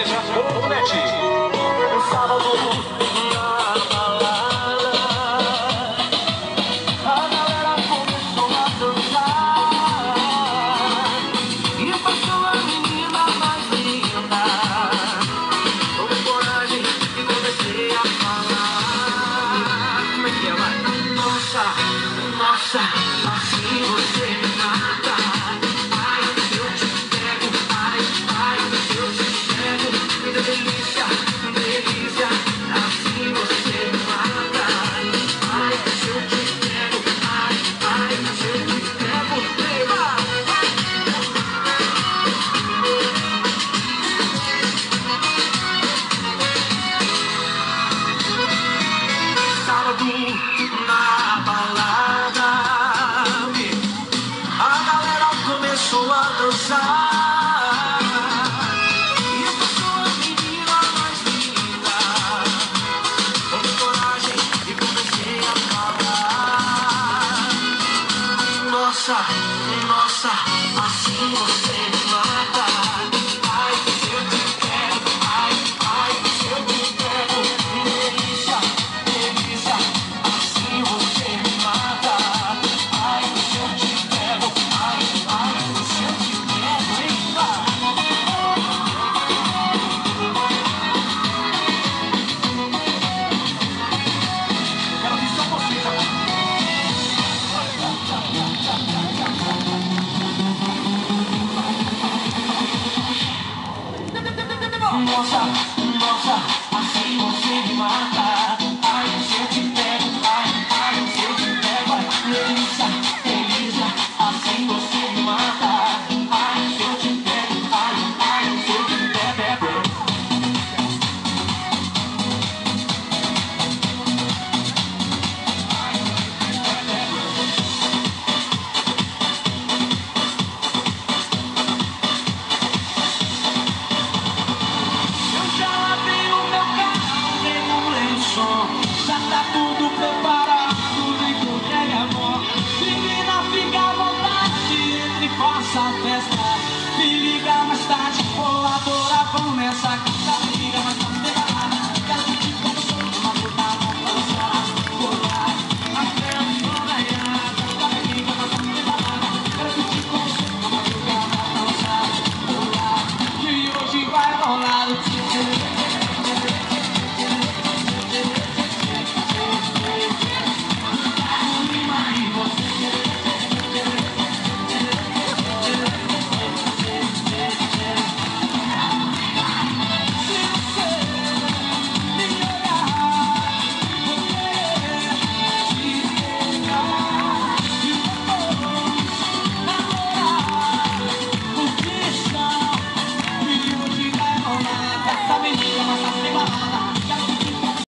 igreja.net. O sábado na balada, a galera começou a dançar e passou a menina mais linda. com coragem e comecei a falar. Como é que é, vai? Nossa, nossa. shot. 爽 nossa festa. Me liga mais tarde, vou adorar, vamos nessa casa Me liga mais tarde, me quero Uma puta mão pra lançar, acordar Até a manhã, me liga mais tarde, me Quero uma puta mão pra Que hoje vai rolar o tio